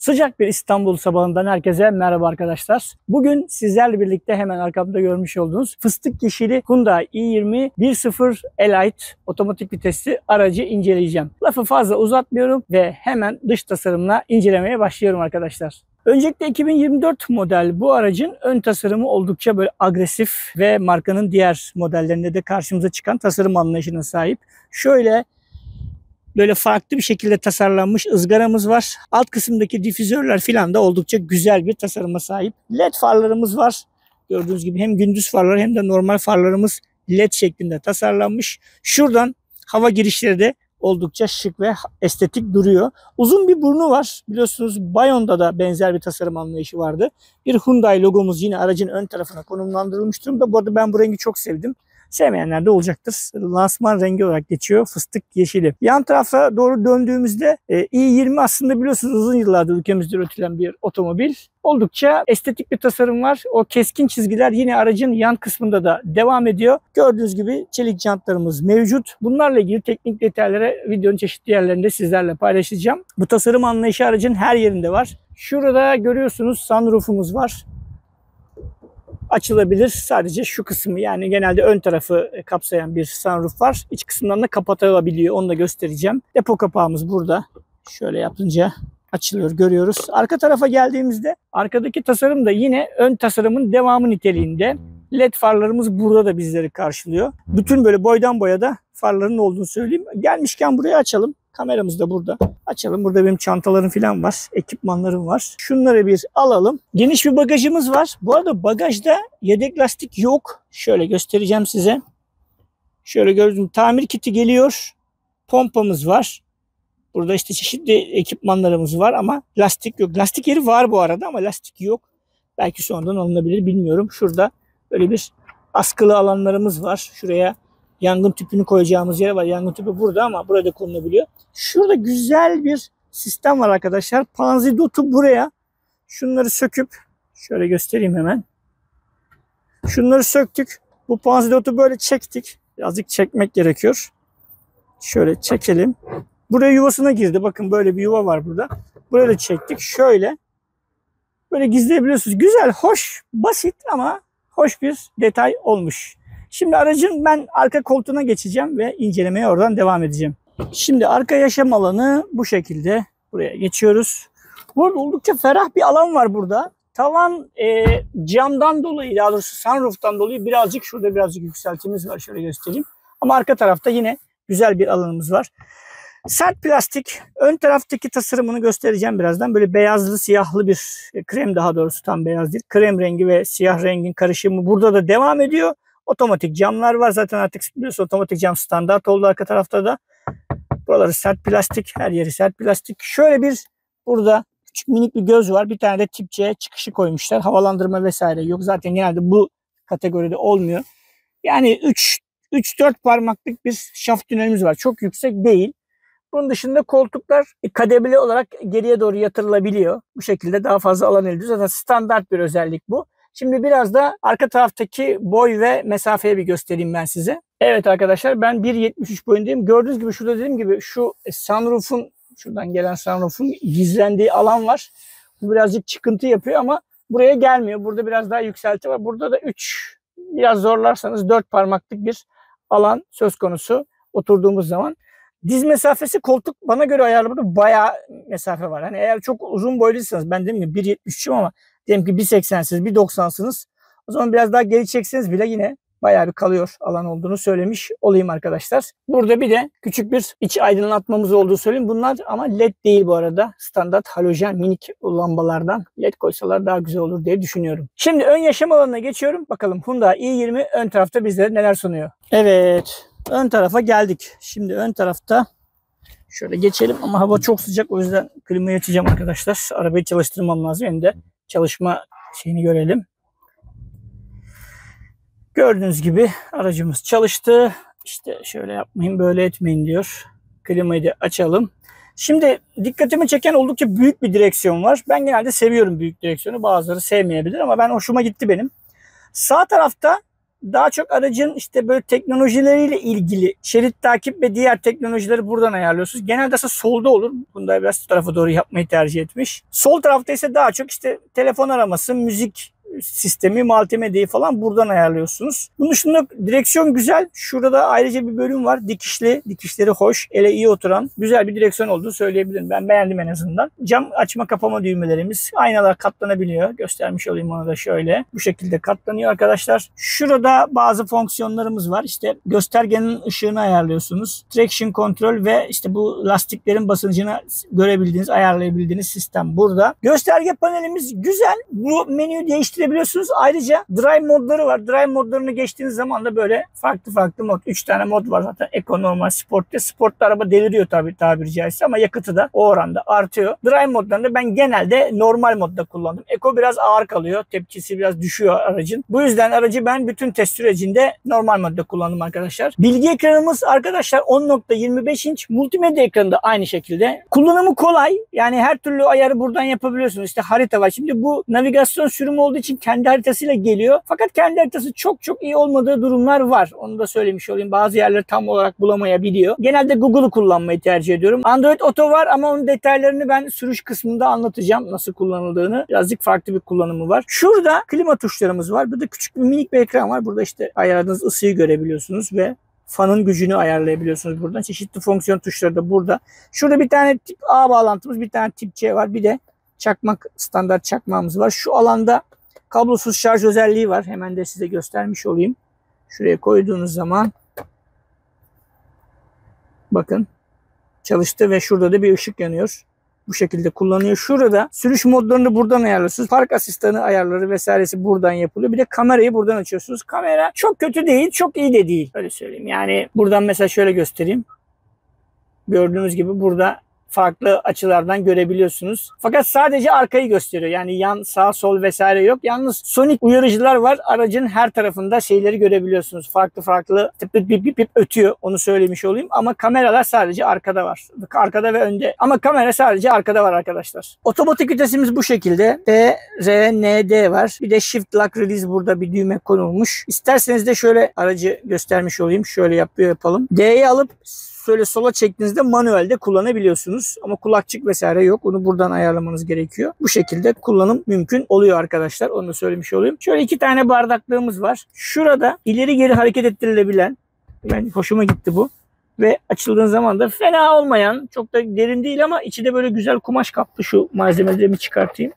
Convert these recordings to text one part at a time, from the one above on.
Sıcak bir İstanbul sabahından herkese merhaba arkadaşlar. Bugün sizlerle birlikte hemen arkamda görmüş olduğunuz fıstık yeşili Hyundai i20 1.0 Elite otomatik vitesli aracı inceleyeceğim. Lafı fazla uzatmıyorum ve hemen dış tasarımla incelemeye başlıyorum arkadaşlar. Öncelikle 2024 model bu aracın ön tasarımı oldukça böyle agresif ve markanın diğer modellerinde de karşımıza çıkan tasarım anlayışına sahip. Şöyle böyle farklı bir şekilde tasarlanmış ızgaramız var. Alt kısımdaki difüzörler filan da oldukça güzel bir tasarıma sahip. LED farlarımız var. Gördüğünüz gibi hem gündüz farları hem de normal farlarımız LED şeklinde tasarlanmış. Şuradan hava girişleri de oldukça şık ve estetik duruyor. Uzun bir burnu var. Biliyorsunuz Bayon'da da benzer bir tasarım anlayışı vardı. Bir Hyundai logomuz yine aracın ön tarafına konumlandırılmış durumda. Bu arada ben bu rengi çok sevdim. Sevmeyenler de olacaktır. Lansman rengi olarak geçiyor. Fıstık yeşili. Yan tarafa doğru döndüğümüzde e, i20 aslında biliyorsunuz uzun yıllardır ülkemizde üretilen bir otomobil. Oldukça estetik bir tasarım var. O keskin çizgiler yine aracın yan kısmında da devam ediyor. Gördüğünüz gibi çelik jantlarımız mevcut. Bunlarla ilgili teknik detayları videonun çeşitli yerlerinde sizlerle paylaşacağım. Bu tasarım anlayışı aracın her yerinde var. Şurada görüyorsunuz sunroofumuz var açılabilir. Sadece şu kısmı yani genelde ön tarafı kapsayan bir sunroof var. İç kısımdan da kapatılabiliyor. Onu da göstereceğim. Depo kapağımız burada. Şöyle yapınca açılıyor görüyoruz. Arka tarafa geldiğimizde arkadaki tasarım da yine ön tasarımın devamı niteliğinde. LED farlarımız burada da bizleri karşılıyor. Bütün böyle boydan boya da farların olduğunu söyleyeyim. Gelmişken burayı açalım. Kameramız da burada. Açalım. Burada benim çantalarım falan var. Ekipmanlarım var. Şunları bir alalım. Geniş bir bagajımız var. Bu arada bagajda yedek lastik yok. Şöyle göstereceğim size. Şöyle gördüm. Tamir kiti geliyor. Pompamız var. Burada işte çeşitli ekipmanlarımız var ama lastik yok. Lastik yeri var bu arada ama lastik yok. Belki sonradan alınabilir bilmiyorum. Şurada böyle bir askılı alanlarımız var. Şuraya yangın tüpünü koyacağımız yer var. Yangın tüpü burada ama burada konulabiliyor. Şurada güzel bir sistem var arkadaşlar. Panzidotu buraya şunları söküp şöyle göstereyim hemen. Şunları söktük. Bu panzidotu böyle çektik. Birazcık çekmek gerekiyor. Şöyle çekelim. Buraya yuvasına girdi. Bakın böyle bir yuva var burada. Buraya da çektik. Şöyle. Böyle gizleyebiliyorsunuz. Güzel, hoş, basit ama hoş bir detay olmuş. Şimdi aracın ben arka koltuğuna geçeceğim ve incelemeye oradan devam edeceğim. Şimdi arka yaşam alanı bu şekilde. Buraya geçiyoruz. Bu arada oldukça ferah bir alan var burada. Tavan e, camdan dolayı daha doğrusu sunroof'tan dolayı birazcık şurada birazcık yükseltimiz var. Şöyle göstereyim. Ama arka tarafta yine güzel bir alanımız var. Sert plastik. Ön taraftaki tasarımını göstereceğim birazdan. Böyle beyazlı siyahlı bir krem daha doğrusu tam beyaz değil. Krem rengi ve siyah rengin karışımı burada da devam ediyor. Otomatik camlar var. Zaten artık biliyorsun otomatik cam standart oldu arka tarafta da. Buraları sert plastik. Her yeri sert plastik. Şöyle bir burada küçük minik bir göz var. Bir tane de tip C çıkışı koymuşlar. Havalandırma vesaire yok. Zaten genelde bu kategoride olmuyor. Yani 3 3-4 parmaklık bir şaft tünelimiz var. Çok yüksek değil. Bunun dışında koltuklar kademeli olarak geriye doğru yatırılabiliyor. Bu şekilde daha fazla alan elde. Zaten standart bir özellik bu. Şimdi biraz da arka taraftaki boy ve mesafeyi bir göstereyim ben size. Evet arkadaşlar ben 1.73 boyundayım. Gördüğünüz gibi şurada dediğim gibi şu sunroof'un şuradan gelen sunroof'un gizlendiği alan var. Bu birazcık çıkıntı yapıyor ama buraya gelmiyor. Burada biraz daha yükselti var. Burada da 3 biraz zorlarsanız 4 parmaklık bir alan söz konusu oturduğumuz zaman. Diz mesafesi koltuk bana göre ayarlamada bayağı mesafe var. Hani eğer çok uzun boyluysanız ben dedim ki 1.73'üm ama diyelim ki 1.80'siz 1.90'sınız. O zaman biraz daha geri çekseniz bile yine bayağı bir kalıyor alan olduğunu söylemiş olayım arkadaşlar. Burada bir de küçük bir iç aydınlatmamız olduğu söyleyeyim. Bunlar ama led değil bu arada. Standart halojen minik lambalardan led koysalar daha güzel olur diye düşünüyorum. Şimdi ön yaşam alanına geçiyorum. Bakalım Hyundai i20 ön tarafta bizlere neler sunuyor. Evet ön tarafa geldik. Şimdi ön tarafta şöyle geçelim ama hava çok sıcak o yüzden klimayı açacağım arkadaşlar. Arabayı çalıştırmam lazım. Hem de çalışma şeyini görelim. Gördüğünüz gibi aracımız çalıştı. İşte şöyle yapmayın böyle etmeyin diyor. Klimayı da açalım. Şimdi dikkatimi çeken oldukça büyük bir direksiyon var. Ben genelde seviyorum büyük direksiyonu. Bazıları sevmeyebilir ama ben hoşuma gitti benim. Sağ tarafta daha çok aracın işte böyle teknolojileriyle ilgili şerit takip ve diğer teknolojileri buradan ayarlıyorsunuz. Genelde ise solda olur. Bunda biraz tarafa doğru yapmayı tercih etmiş. Sol tarafta ise daha çok işte telefon araması, müzik sistemi, multimedyayı falan buradan ayarlıyorsunuz. Bunun dışında direksiyon güzel. Şurada ayrıca bir bölüm var. Dikişli, dikişleri hoş, ele iyi oturan güzel bir direksiyon olduğunu söyleyebilirim. Ben beğendim en azından. Cam açma kapama düğmelerimiz. Aynalar katlanabiliyor. Göstermiş olayım onu da şöyle. Bu şekilde katlanıyor arkadaşlar. Şurada bazı fonksiyonlarımız var. İşte göstergenin ışığını ayarlıyorsunuz. Traction control ve işte bu lastiklerin basıncını görebildiğiniz, ayarlayabildiğiniz sistem burada. Gösterge panelimiz güzel. Bu menüyü değiştirebiliyorsunuz değiştirebiliyorsunuz. Ayrıca drive modları var. Drive modlarını geçtiğiniz zaman da böyle farklı farklı mod. 3 tane mod var zaten. Eco, normal, sport diye. Sportta araba deliriyor tabii tabiri caizse ama yakıtı da o oranda artıyor. Drive modlarında ben genelde normal modda kullandım. Eco biraz ağır kalıyor. Tepkisi biraz düşüyor aracın. Bu yüzden aracı ben bütün test sürecinde normal modda kullandım arkadaşlar. Bilgi ekranımız arkadaşlar 10.25 inç. Multimedya ekranı da aynı şekilde. Kullanımı kolay. Yani her türlü ayarı buradan yapabiliyorsunuz. İşte harita var. Şimdi bu navigasyon sürümü olduğu için kendi haritasıyla geliyor. Fakat kendi haritası çok çok iyi olmadığı durumlar var. Onu da söylemiş olayım. Bazı yerleri tam olarak bulamayabiliyor. Genelde Google'u kullanmayı tercih ediyorum. Android Auto var ama onun detaylarını ben sürüş kısmında anlatacağım nasıl kullanıldığını. Birazcık farklı bir kullanımı var. Şurada klima tuşlarımız var. Burada küçük bir minik bir ekran var. Burada işte ayarladığınız ısıyı görebiliyorsunuz ve fanın gücünü ayarlayabiliyorsunuz buradan. Çeşitli fonksiyon tuşları da burada. Şurada bir tane tip A bağlantımız, bir tane tip C var. Bir de çakmak standart çakmağımız var. Şu alanda Kablosuz şarj özelliği var. Hemen de size göstermiş olayım. Şuraya koyduğunuz zaman bakın çalıştı ve şurada da bir ışık yanıyor. Bu şekilde kullanıyor. Şurada sürüş modlarını buradan ayarlıyorsunuz. Park asistanı ayarları vesairesi buradan yapılıyor. Bir de kamerayı buradan açıyorsunuz. Kamera çok kötü değil, çok iyi de değil. Öyle söyleyeyim. Yani buradan mesela şöyle göstereyim. Gördüğünüz gibi burada farklı açılardan görebiliyorsunuz. Fakat sadece arkayı gösteriyor. Yani yan, sağ, sol vesaire yok. Yalnız sonik uyarıcılar var. Aracın her tarafında şeyleri görebiliyorsunuz. Farklı farklı tıp tıp bip bip bip ötüyor. Onu söylemiş olayım. Ama kameralar sadece arkada var. Arkada ve önde. Ama kamera sadece arkada var arkadaşlar. Otomatik vitesimiz bu şekilde. T, R, N, D var. Bir de Shift Lock Release burada bir düğme konulmuş. İsterseniz de şöyle aracı göstermiş olayım. Şöyle yapıyor yapalım. D'yi alıp şöyle sola çektiğinizde manuelde kullanabiliyorsunuz. Ama kulakçık vesaire yok. Onu buradan ayarlamanız gerekiyor. Bu şekilde kullanım mümkün oluyor arkadaşlar. Onu da söylemiş olayım. Şöyle iki tane bardaklığımız var. Şurada ileri geri hareket ettirilebilen yani hoşuma gitti bu. Ve açıldığın zaman da fena olmayan, çok da derin değil ama içi de böyle güzel kumaş kaplı. Şu malzemelerimi çıkartayım.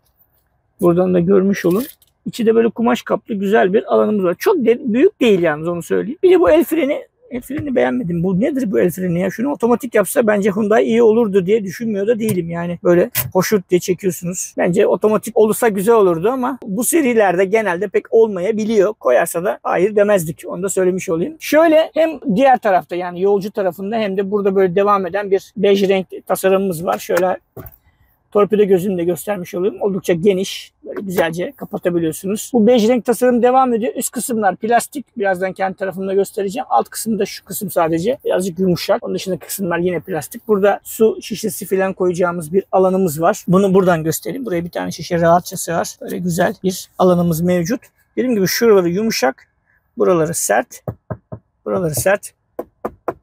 Buradan da görmüş olun. İçi de böyle kumaş kaplı güzel bir alanımız var. Çok de, büyük değil yalnız onu söyleyeyim. Bir de bu el freni el freni beğenmedim. Bu nedir bu el freni ya? Şunu otomatik yapsa bence Hyundai iyi olurdu diye düşünmüyor da değilim. Yani böyle hoşut diye çekiyorsunuz. Bence otomatik olursa güzel olurdu ama bu serilerde genelde pek olmayabiliyor. Koyarsa da hayır demezdik. Onu da söylemiş olayım. Şöyle hem diğer tarafta yani yolcu tarafında hem de burada böyle devam eden bir bej renk tasarımımız var. Şöyle torpido gözünü de göstermiş olayım. Oldukça geniş. Böyle güzelce kapatabiliyorsunuz. Bu bej renk tasarım devam ediyor. Üst kısımlar plastik. Birazdan kendi tarafımda göstereceğim. Alt kısımda şu kısım sadece birazcık yumuşak. Onun dışında kısımlar yine plastik. Burada su şişesi falan koyacağımız bir alanımız var. Bunu buradan göstereyim. Buraya bir tane şişe rahatça sığar. Böyle güzel bir alanımız mevcut. Dediğim gibi şuraları yumuşak. Buraları sert. Buraları sert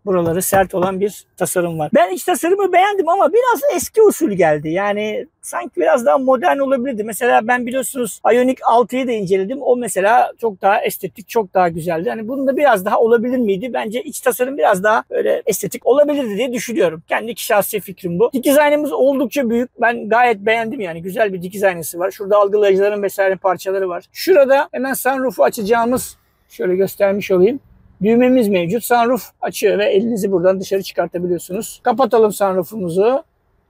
buraları sert olan bir tasarım var. Ben iç tasarımı beğendim ama biraz eski usul geldi. Yani sanki biraz daha modern olabilirdi. Mesela ben biliyorsunuz Ioniq 6'yı da inceledim. O mesela çok daha estetik, çok daha güzeldi. Hani bunun da biraz daha olabilir miydi? Bence iç tasarım biraz daha böyle estetik olabilirdi diye düşünüyorum. Kendi şahsi fikrim bu. Dikiz aynamız oldukça büyük. Ben gayet beğendim yani. Güzel bir dikiz aynası var. Şurada algılayıcıların vesaire parçaları var. Şurada hemen sunroof'u açacağımız şöyle göstermiş olayım düğmemiz mevcut. Sunroof açıyor ve elinizi buradan dışarı çıkartabiliyorsunuz. Kapatalım sunroofumuzu.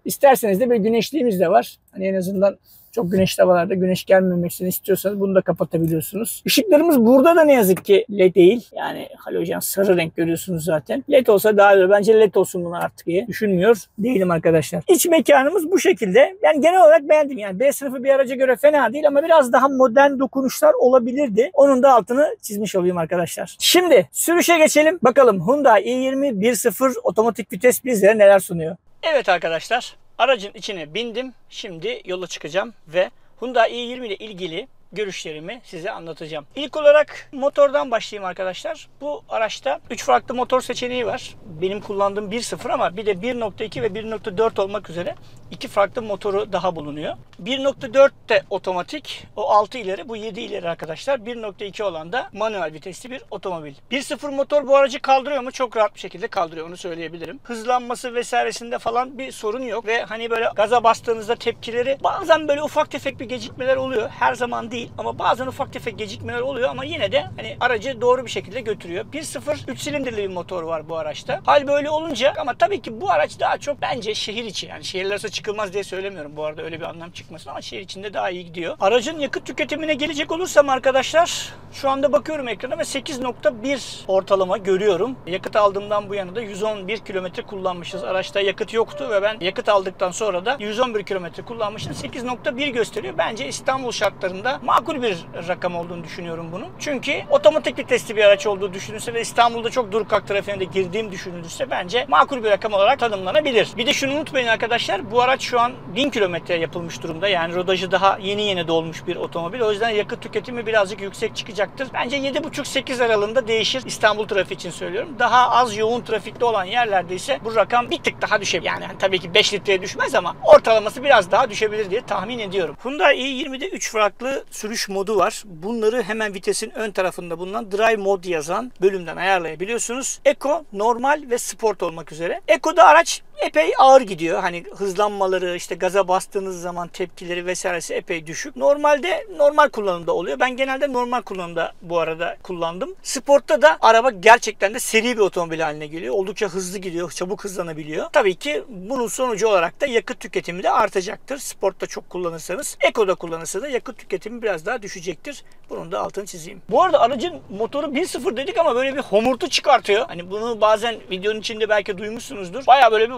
İsterseniz de bir güneşliğimiz de var. Hani en azından çok güneşli havalarda güneş gelmemesini istiyorsanız bunu da kapatabiliyorsunuz. Işıklarımız burada da ne yazık ki led değil. Yani halojen sarı renk görüyorsunuz zaten. Led olsa daha iyi. Bence led olsun bunu artık diye düşünmüyor değilim arkadaşlar. İç mekanımız bu şekilde. Yani genel olarak beğendim. Yani B sınıfı bir araca göre fena değil ama biraz daha modern dokunuşlar olabilirdi. Onun da altını çizmiş olayım arkadaşlar. Şimdi sürüşe geçelim. Bakalım Hyundai i20 1.0 otomatik vites bizlere neler sunuyor. Evet arkadaşlar Aracın içine bindim. Şimdi yola çıkacağım ve Hyundai i20 ile ilgili görüşlerimi size anlatacağım. İlk olarak motordan başlayayım arkadaşlar. Bu araçta 3 farklı motor seçeneği var. Benim kullandığım 1.0 ama bir de 1.2 ve 1.4 olmak üzere iki farklı motoru daha bulunuyor. 1.4 de otomatik. O 6 ileri bu 7 ileri arkadaşlar. 1.2 olan da manuel vitesli bir otomobil. 1.0 motor bu aracı kaldırıyor mu? Çok rahat bir şekilde kaldırıyor onu söyleyebilirim. Hızlanması vesairesinde falan bir sorun yok ve hani böyle gaza bastığınızda tepkileri bazen böyle ufak tefek bir gecikmeler oluyor. Her zaman değil ama bazen ufak tefek gecikmeler oluyor ama yine de hani aracı doğru bir şekilde götürüyor. 1.0 3 silindirli bir motor var bu araçta. Hal böyle olunca ama tabii ki bu araç daha çok bence şehir içi yani şehirler arası çıkılmaz diye söylemiyorum bu arada öyle bir anlam çıkmasın ama şehir içinde daha iyi gidiyor. Aracın yakıt tüketimine gelecek olursam arkadaşlar şu anda bakıyorum ekrana ve 8.1 ortalama görüyorum. Yakıt aldığımdan bu yana da 111 kilometre kullanmışız. Araçta yakıt yoktu ve ben yakıt aldıktan sonra da 111 kilometre kullanmışım. 8.1 gösteriyor. Bence İstanbul şartlarında makul bir rakam olduğunu düşünüyorum bunun. Çünkü otomatik vitesli bir araç olduğu düşünülse ve İstanbul'da çok dur kalk trafiğine de girdiğim düşünülürse bence makul bir rakam olarak tanımlanabilir. Bir de şunu unutmayın arkadaşlar bu araç şu an 1000 kilometre yapılmış durumda. Yani rodajı daha yeni yeni dolmuş bir otomobil. O yüzden yakıt tüketimi birazcık yüksek çıkacaktır. Bence 7.5-8 aralığında değişir. İstanbul trafiği için söylüyorum. Daha az yoğun trafikte olan yerlerde ise bu rakam bir tık daha düşebilir. Yani hani tabii ki 5 litreye düşmez ama ortalaması biraz daha düşebilir diye tahmin ediyorum. Hyundai i20'de 3 farklı sürüş modu var. Bunları hemen vitesin ön tarafında bulunan Drive Mod yazan bölümden ayarlayabiliyorsunuz. Eco, normal ve sport olmak üzere. Eco'da araç epey ağır gidiyor. Hani hızlanmaları, işte gaza bastığınız zaman tepkileri vesairesi epey düşük. Normalde normal kullanımda oluyor. Ben genelde normal kullanımda bu arada kullandım. Sportta da araba gerçekten de seri bir otomobil haline geliyor. Oldukça hızlı gidiyor, çabuk hızlanabiliyor. Tabii ki bunun sonucu olarak da yakıt tüketimi de artacaktır. Sportta çok kullanırsanız, Eko'da kullanırsanız da yakıt tüketimi biraz daha düşecektir. Bunun da altını çizeyim. Bu arada aracın motoru 1.0 dedik ama böyle bir homurtu çıkartıyor. Hani bunu bazen videonun içinde belki duymuşsunuzdur. Baya böyle bir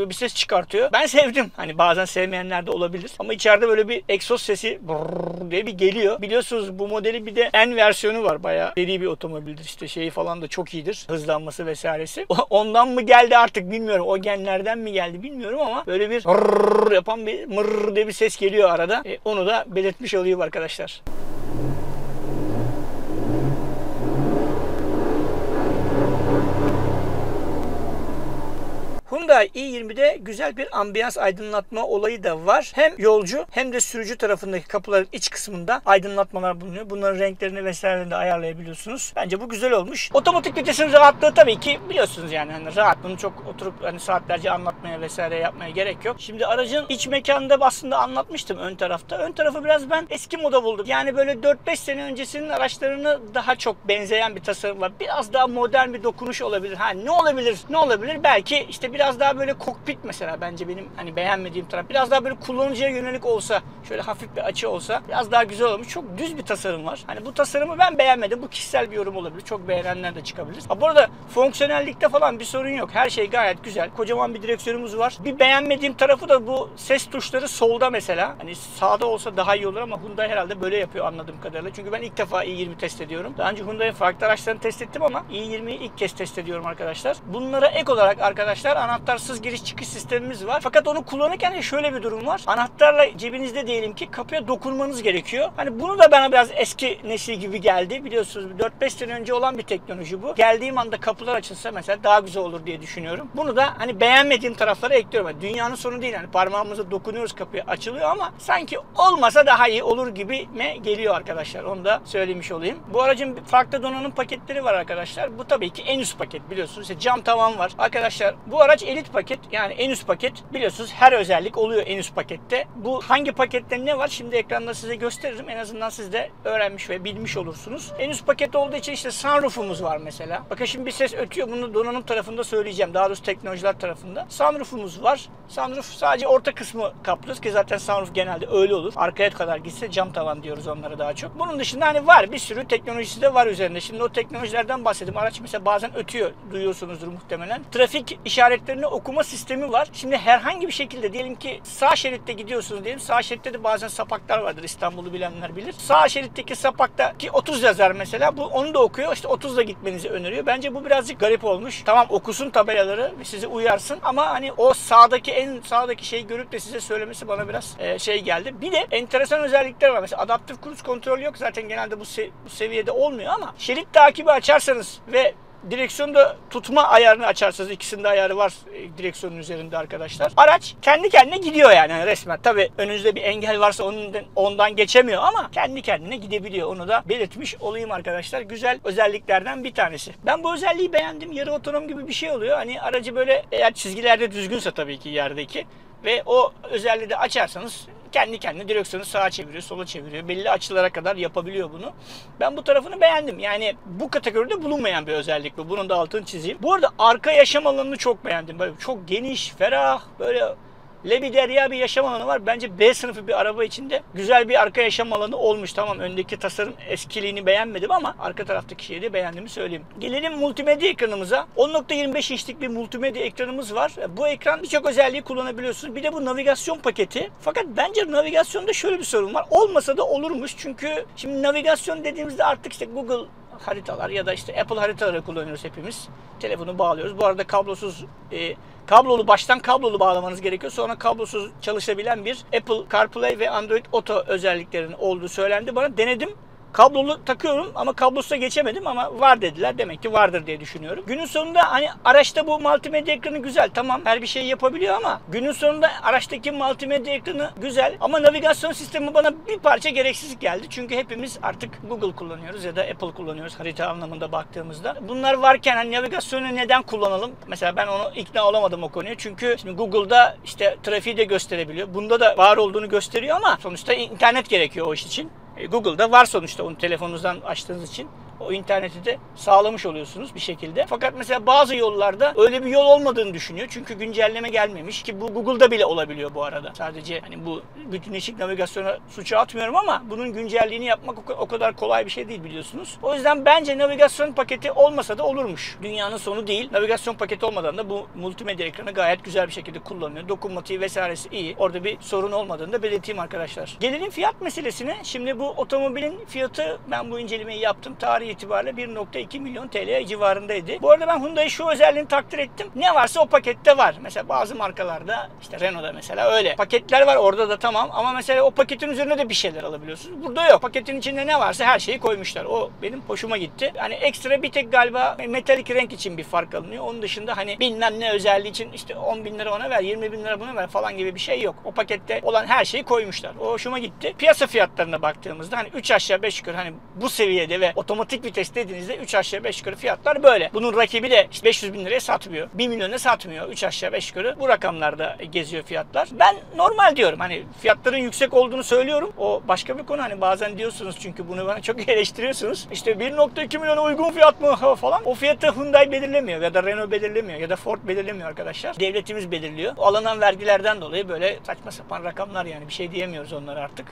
brrrr bir ses çıkartıyor. Ben sevdim. Hani bazen sevmeyenler de olabilir. Ama içeride böyle bir egzoz sesi diye bir geliyor. Biliyorsunuz bu modeli bir de N versiyonu var. Bayağı seri bir otomobildir. İşte şeyi falan da çok iyidir. Hızlanması vesairesi. Ondan mı geldi artık bilmiyorum. O genlerden mi geldi bilmiyorum ama böyle bir yapan bir mırrr diye bir ses geliyor arada. E, onu da belirtmiş olayım arkadaşlar. Hyundai i20'de güzel bir ambiyans aydınlatma olayı da var. Hem yolcu hem de sürücü tarafındaki kapıların iç kısmında aydınlatmalar bulunuyor. Bunların renklerini vesairelerini de ayarlayabiliyorsunuz. Bence bu güzel olmuş. Otomatik vitesin rahatlığı tabii ki biliyorsunuz yani hani rahatlığını çok oturup hani saatlerce anlatmaya vesaire yapmaya gerek yok. Şimdi aracın iç mekanında aslında anlatmıştım ön tarafta. Ön tarafı biraz ben eski moda buldum. Yani böyle 4-5 sene öncesinin araçlarını daha çok benzeyen bir tasarım var. Biraz daha modern bir dokunuş olabilir. Ha ne olabilir? Ne olabilir? Belki işte bir biraz daha böyle kokpit mesela bence benim hani beğenmediğim taraf. Biraz daha böyle kullanıcıya yönelik olsa, şöyle hafif bir açı olsa biraz daha güzel olmuş. Çok düz bir tasarım var. Hani bu tasarımı ben beğenmedim. Bu kişisel bir yorum olabilir. Çok beğenenler de çıkabilir. Ha bu arada fonksiyonellikte falan bir sorun yok. Her şey gayet güzel. Kocaman bir direksiyonumuz var. Bir beğenmediğim tarafı da bu ses tuşları solda mesela. Hani sağda olsa daha iyi olur ama Hyundai herhalde böyle yapıyor anladığım kadarıyla. Çünkü ben ilk defa i20 test ediyorum. Daha önce Hyundai'nin farklı araçlarını test ettim ama i20'yi ilk kez test ediyorum arkadaşlar. Bunlara ek olarak arkadaşlar anahtarsız giriş çıkış sistemimiz var. Fakat onu kullanırken de şöyle bir durum var. Anahtarla cebinizde diyelim ki kapıya dokunmanız gerekiyor. Hani bunu da bana biraz eski nesil gibi geldi. Biliyorsunuz 4-5 sene önce olan bir teknoloji bu. Geldiğim anda kapılar açılsa mesela daha güzel olur diye düşünüyorum. Bunu da hani beğenmediğim taraflara ekliyorum. Yani dünyanın sonu değil. Hani parmağımıza dokunuyoruz kapıya açılıyor ama sanki olmasa daha iyi olur gibi mi geliyor arkadaşlar. Onu da söylemiş olayım. Bu aracın farklı donanım paketleri var arkadaşlar. Bu tabii ki en üst paket biliyorsunuz. İşte cam tavan var. Arkadaşlar bu araç elit paket. Yani en üst paket biliyorsunuz her özellik oluyor en üst pakette. Bu hangi pakette ne var? Şimdi ekranda size gösteririm. En azından siz de öğrenmiş ve bilmiş olursunuz. En üst paket olduğu için işte sunroofumuz var mesela. Bakın şimdi bir ses ötüyor. Bunu donanım tarafında söyleyeceğim. Daha doğrusu teknolojiler tarafında. Sunroofumuz var. Sunroof sadece orta kısmı kaplıyoruz ki zaten sunroof genelde öyle olur. Arkaya kadar gitse cam tavan diyoruz onlara daha çok. Bunun dışında hani var bir sürü teknolojisi de var üzerinde. Şimdi o teknolojilerden bahsedeyim. Araç mesela bazen ötüyor. Duyuyorsunuzdur muhtemelen. Trafik işaretleri işaretlerini okuma sistemi var. Şimdi herhangi bir şekilde diyelim ki sağ şeritte gidiyorsunuz diyelim. Sağ şeritte de bazen sapaklar vardır. İstanbul'u bilenler bilir. Sağ şeritteki sapakta ki 30 yazar mesela. Bu onu da okuyor. İşte 30'la gitmenizi öneriyor. Bence bu birazcık garip olmuş. Tamam okusun tabelaları sizi uyarsın ama hani o sağdaki en sağdaki şeyi görüp de size söylemesi bana biraz e, şey geldi. Bir de enteresan özellikler var. Mesela adaptif cruise kontrol yok. Zaten genelde bu, se- bu seviyede olmuyor ama şerit takibi açarsanız ve direksiyonda tutma ayarını açarsanız ikisinde ayarı var e, direksiyonun üzerinde arkadaşlar. Araç kendi kendine gidiyor yani, yani resmen. Tabi önünüzde bir engel varsa onun ondan geçemiyor ama kendi kendine gidebiliyor. Onu da belirtmiş olayım arkadaşlar. Güzel özelliklerden bir tanesi. Ben bu özelliği beğendim. Yarı otonom gibi bir şey oluyor. Hani aracı böyle eğer çizgilerde düzgünse tabii ki yerdeki ve o özelliği de açarsanız kendi kendine direksiyonu sağa çeviriyor, sola çeviriyor. Belli açılara kadar yapabiliyor bunu. Ben bu tarafını beğendim. Yani bu kategoride bulunmayan bir özellik bu. Bunun da altını çizeyim. Bu arada arka yaşam alanını çok beğendim. Böyle çok geniş, ferah, böyle Lebi derya bir yaşam alanı var. Bence B sınıfı bir araba içinde güzel bir arka yaşam alanı olmuş. Tamam öndeki tasarım eskiliğini beğenmedim ama arka taraftaki şeyi de beğendiğimi söyleyeyim. Gelelim multimedya ekranımıza. 10.25 inçlik bir multimedya ekranımız var. Bu ekran birçok özelliği kullanabiliyorsunuz. Bir de bu navigasyon paketi. Fakat bence navigasyonda şöyle bir sorun var. Olmasa da olurmuş. Çünkü şimdi navigasyon dediğimizde artık işte Google haritalar ya da işte Apple haritaları kullanıyoruz hepimiz. Telefonu bağlıyoruz. Bu arada kablosuz e, kablolu baştan kablolu bağlamanız gerekiyor. Sonra kablosuz çalışabilen bir Apple CarPlay ve Android Auto özelliklerinin olduğu söylendi bana. Denedim. Kablolu takıyorum ama kablosuz'a geçemedim ama var dediler. Demek ki vardır diye düşünüyorum. Günün sonunda hani araçta bu multimedya ekranı güzel. Tamam her bir şey yapabiliyor ama günün sonunda araçtaki multimedya ekranı güzel. Ama navigasyon sistemi bana bir parça gereksiz geldi. Çünkü hepimiz artık Google kullanıyoruz ya da Apple kullanıyoruz harita anlamında baktığımızda. Bunlar varken hani navigasyonu neden kullanalım? Mesela ben onu ikna olamadım o konuya. Çünkü şimdi Google'da işte trafiği de gösterebiliyor. Bunda da var olduğunu gösteriyor ama sonuçta internet gerekiyor o iş için. E, Google'da var sonuçta onu telefonunuzdan açtığınız için o interneti de sağlamış oluyorsunuz bir şekilde. Fakat mesela bazı yollarda öyle bir yol olmadığını düşünüyor. Çünkü güncelleme gelmemiş ki bu Google'da bile olabiliyor bu arada. Sadece hani bu bütünleşik navigasyona suçu atmıyorum ama bunun güncelliğini yapmak o kadar kolay bir şey değil biliyorsunuz. O yüzden bence navigasyon paketi olmasa da olurmuş. Dünyanın sonu değil. Navigasyon paketi olmadan da bu multimedya ekranı gayet güzel bir şekilde kullanılıyor. Dokunmatiği vesairesi iyi. Orada bir sorun olmadığını da belirteyim arkadaşlar. Gelelim fiyat meselesine. Şimdi bu otomobilin fiyatı ben bu incelemeyi yaptım. Tarih itibariyle 1.2 milyon TL civarındaydı. Bu arada ben Hyundai'yi şu özelliğini takdir ettim. Ne varsa o pakette var. Mesela bazı markalarda işte Renault'da mesela öyle. Paketler var orada da tamam ama mesela o paketin üzerine de bir şeyler alabiliyorsunuz. Burada yok. Paketin içinde ne varsa her şeyi koymuşlar. O benim hoşuma gitti. Hani ekstra bir tek galiba metalik renk için bir fark alınıyor. Onun dışında hani bilmem ne özelliği için işte 10 bin lira ona ver, 20 bin lira buna ver falan gibi bir şey yok. O pakette olan her şeyi koymuşlar. O hoşuma gitti. Piyasa fiyatlarına baktığımızda hani 3 aşağı 5 yukarı hani bu seviyede ve otomatik vites dediğinizde 3 aşağı 5 yukarı fiyatlar böyle. Bunun rakibi de işte 500 bin liraya satmıyor. 1 milyona satmıyor. 3 aşağı 5 yukarı bu rakamlarda geziyor fiyatlar. Ben normal diyorum. Hani fiyatların yüksek olduğunu söylüyorum. O başka bir konu. Hani bazen diyorsunuz çünkü bunu bana çok eleştiriyorsunuz. İşte 1.2 milyona uygun fiyat mı falan. O fiyatı Hyundai belirlemiyor ya da Renault belirlemiyor ya da Ford belirlemiyor arkadaşlar. Devletimiz belirliyor. O alınan vergilerden dolayı böyle saçma sapan rakamlar yani bir şey diyemiyoruz onlara artık.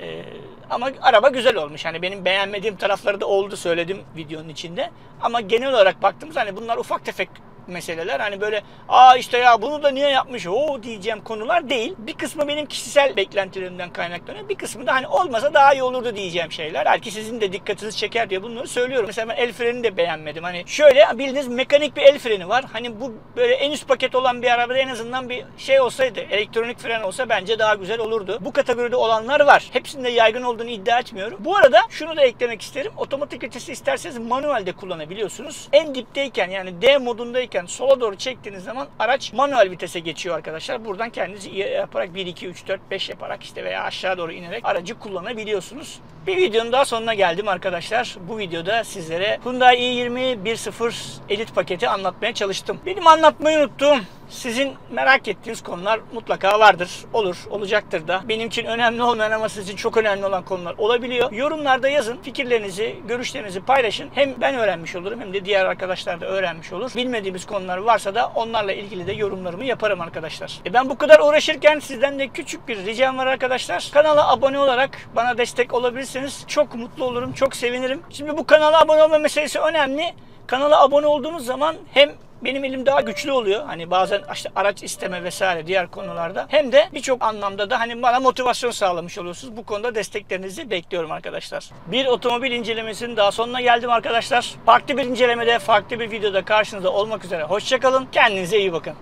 Ee, ama araba güzel olmuş. Hani benim beğenmediğim tarafları da oldu söyledim videonun içinde. Ama genel olarak baktığımız hani bunlar ufak tefek meseleler. Hani böyle aa işte ya bunu da niye yapmış o diyeceğim konular değil. Bir kısmı benim kişisel beklentilerimden kaynaklanıyor. Bir kısmı da hani olmasa daha iyi olurdu diyeceğim şeyler. Belki sizin de dikkatinizi çeker diye bunları söylüyorum. Mesela ben el frenini de beğenmedim. Hani şöyle bildiğiniz mekanik bir el freni var. Hani bu böyle en üst paket olan bir arabada en azından bir şey olsaydı elektronik fren olsa bence daha güzel olurdu. Bu kategoride olanlar var. Hepsinde yaygın olduğunu iddia etmiyorum. Bu arada şunu da eklemek isterim. Otomatik vitesi isterseniz manuelde kullanabiliyorsunuz. En dipteyken yani D modundayken çekerken sola doğru çektiğiniz zaman araç manuel vitese geçiyor arkadaşlar. Buradan kendiniz yaparak 1, 2, 3, 4, 5 yaparak işte veya aşağı doğru inerek aracı kullanabiliyorsunuz. Bir videonun daha sonuna geldim arkadaşlar. Bu videoda sizlere Hyundai i20 1.0 Elite paketi anlatmaya çalıştım. Benim anlatmayı unuttuğum sizin merak ettiğiniz konular mutlaka vardır. Olur, olacaktır da. Benim için önemli olmayan ama sizin çok önemli olan konular olabiliyor. Yorumlarda yazın. Fikirlerinizi, görüşlerinizi paylaşın. Hem ben öğrenmiş olurum hem de diğer arkadaşlar da öğrenmiş olur. Bilmediğimiz konular varsa da onlarla ilgili de yorumlarımı yaparım arkadaşlar. E ben bu kadar uğraşırken sizden de küçük bir ricam var arkadaşlar. Kanala abone olarak bana destek olabilirsiniz. Çok mutlu olurum, çok sevinirim. Şimdi bu kanala abone olma meselesi önemli. Kanala abone olduğunuz zaman hem benim elim daha güçlü oluyor. Hani bazen işte araç isteme vesaire diğer konularda. Hem de birçok anlamda da hani bana motivasyon sağlamış oluyorsunuz. Bu konuda desteklerinizi bekliyorum arkadaşlar. Bir otomobil incelemesinin daha sonuna geldim arkadaşlar. Farklı bir incelemede, farklı bir videoda karşınızda olmak üzere. Hoşçakalın. Kendinize iyi bakın.